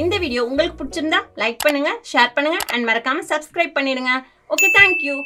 இந்த வீடியோ உங்களுக்கு பிடிச்சிருந்தா லைக் பண்ணுங்க ஷேர் பண்ணுங்க அண்ட் மறக்காம சப்ஸ்கிரைப் பண்ணிடுங்க. Okay thank you